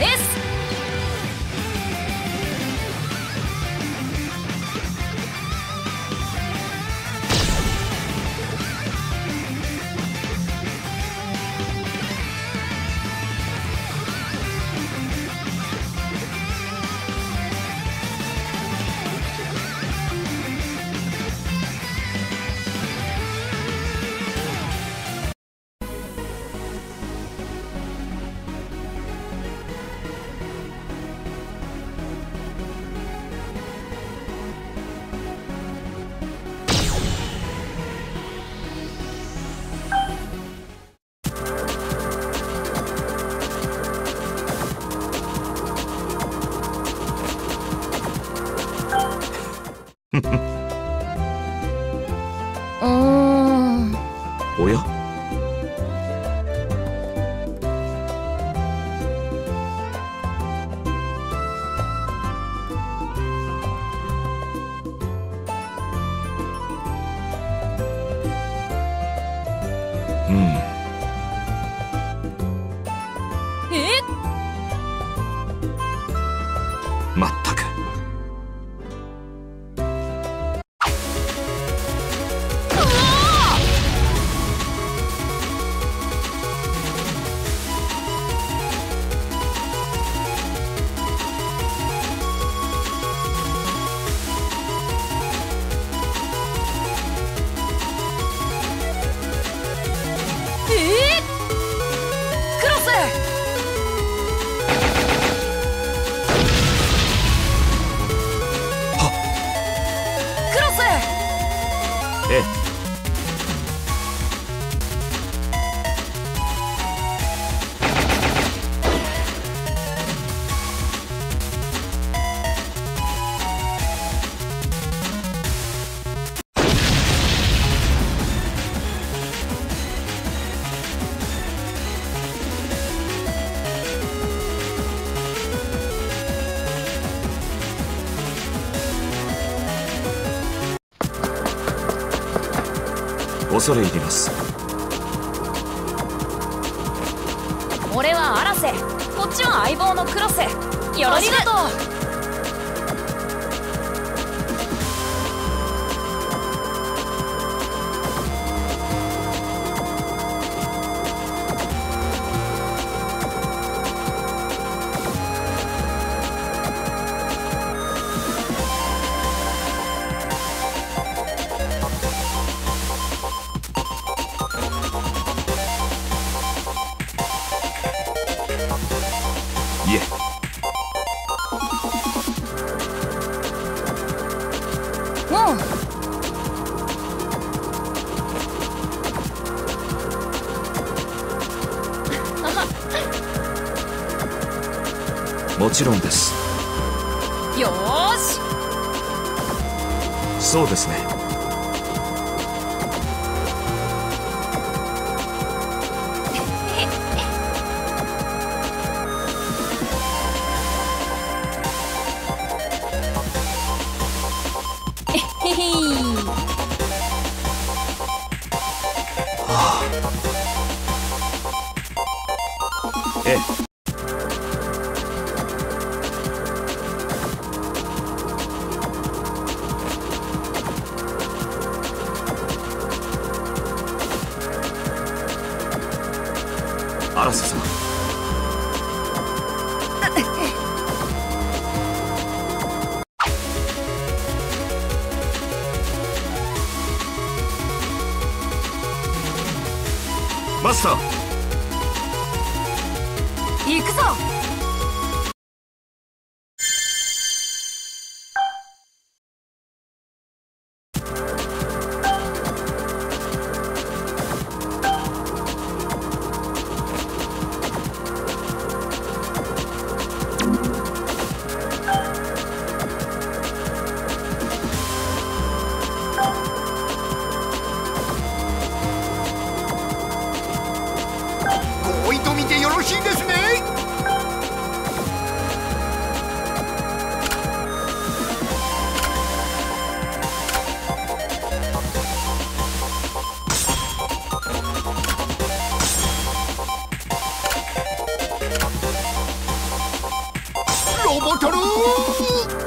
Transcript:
エース恐れ入ります。ちろんです。よし。そうですね。を取